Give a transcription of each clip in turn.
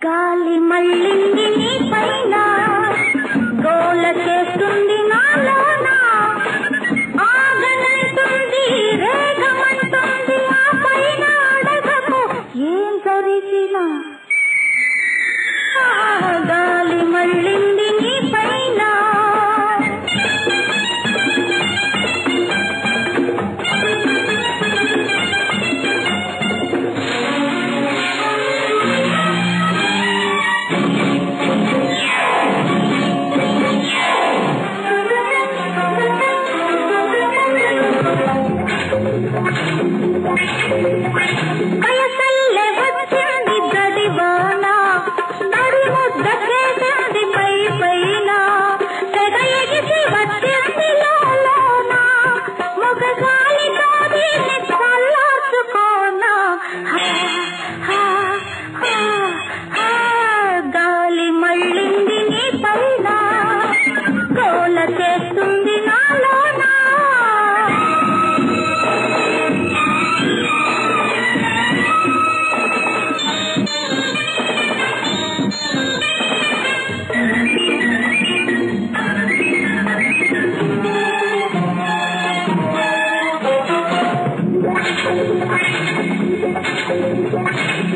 గాలి మళ్ళింది పైన. గోల Bye.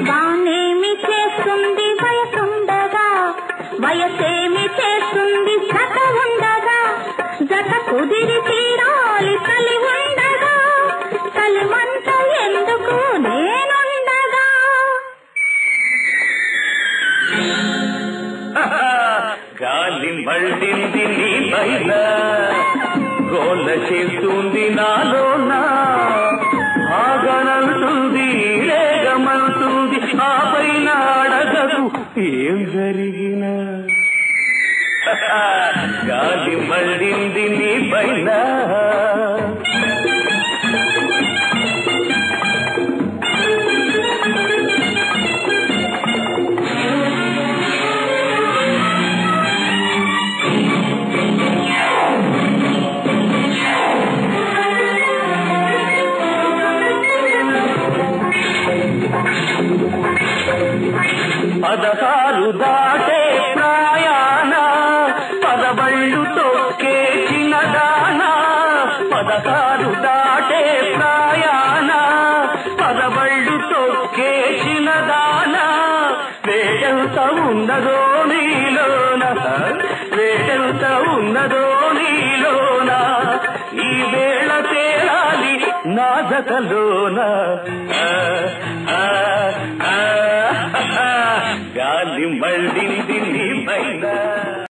వానేమి చేస్తుంది వయసుండగా? వయసేమి చేస్తుంది జత ఉండగా? జత కుదిరి తీరాలి కలి ఉండగా. కలిమంత ఎందుకు నేనుండగా? గాలి మళ్ళింది నీ పైన. గోల చేస్తుంది నాలో నా ఏం జరిగినా? గాలి మళ్ళింది నీ పైన. పదహారు దాటే ప్రయాణ పదబళ్ళు తొక్కే చిన్నదాన పదహారు దాటే ప్రయాణ పదబళ్ళు తొక్కే చిన్నదాన వేటంత ఉన్నదో నీలోన వేటంత ఉన్నదో నీలోన ఈ వేళ తేలాలి నా జతలోన. மதியும் வள்ளினி